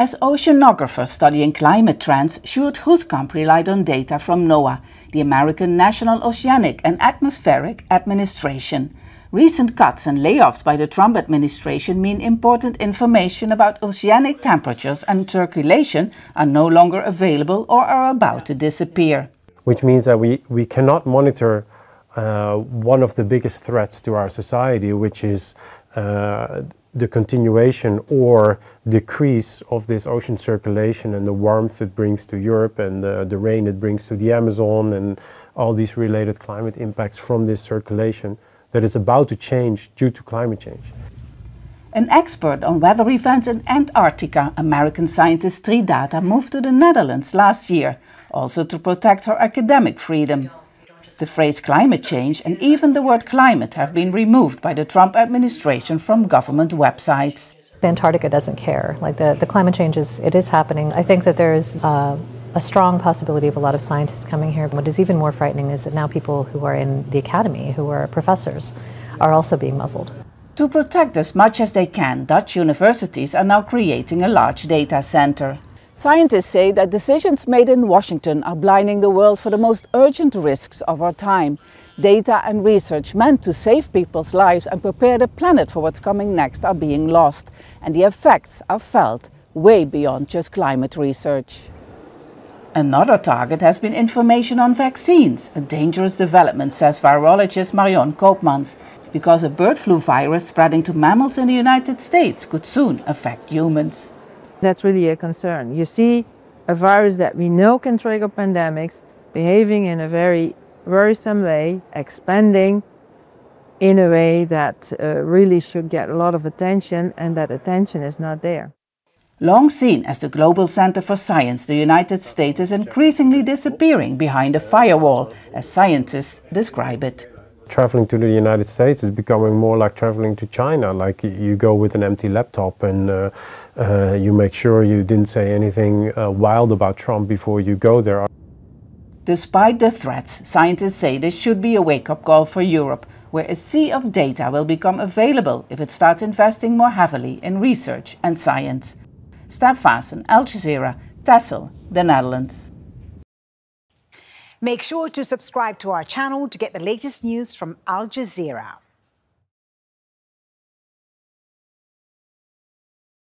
As oceanographers studying climate trends, Sjoerd Grootkamp relied on data from NOAA, the American National Oceanic and Atmospheric Administration. Recent cuts and layoffs by the Trump administration mean important information about oceanic temperatures and circulation are no longer available or are about to disappear. Which means that we, we cannot monitor uh, one of the biggest threats to our society, which is uh, the continuation or decrease of this ocean circulation and the warmth it brings to Europe and the, the rain it brings to the Amazon and all these related climate impacts from this circulation that is about to change due to climate change. An expert on weather events in Antarctica, American scientist Tri Datta moved to the Netherlands last year, also to protect her academic freedom. The phrase climate change and even the word climate have been removed by the Trump administration from government websites. Antarctica doesn't care. Like the, the climate change is, it is happening. I think that there's uh, a strong possibility of a lot of scientists coming here. What is even more frightening is that now people who are in the academy, who are professors, are also being muzzled. To protect as much as they can, Dutch universities are now creating a large data center. Scientists say that decisions made in Washington are blinding the world for the most urgent risks of our time. Data and research meant to save people's lives and prepare the planet for what's coming next are being lost, and the effects are felt way beyond just climate research. Another target has been information on vaccines, a dangerous development, says virologist Marion Koopmans, because a bird flu virus spreading to mammals in the United States could soon affect humans. That's really a concern. You see a virus that we know can trigger pandemics behaving in a very worrisome way, expanding in a way that uh, really should get a lot of attention, and that attention is not there. Long seen as the global center for science, the United States is increasingly disappearing behind a firewall, as scientists describe it traveling to the United States is becoming more like traveling to China. Like you go with an empty laptop and uh, uh, you make sure you didn't say anything uh, wild about Trump before you go there. Despite the threats, scientists say this should be a wake-up call for Europe, where a sea of data will become available if it starts investing more heavily in research and science. Step Vaessen, Al Jazeera, Texel, the Netherlands. Make sure to subscribe to our channel to get the latest news from Al Jazeera.